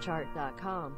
Chart.com.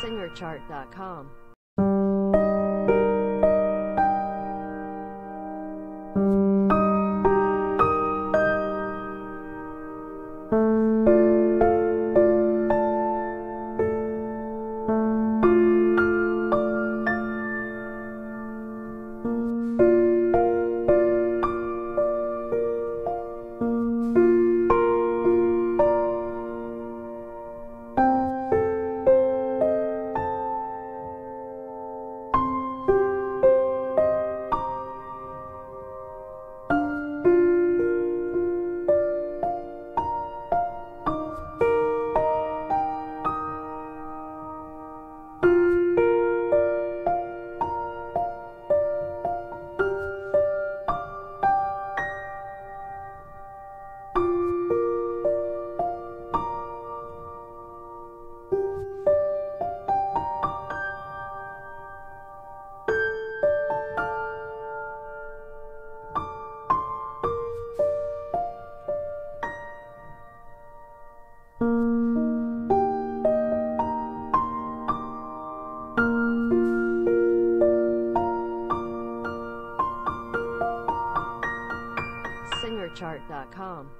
SingerChart.com. SingerChart.com. SingerChart.com.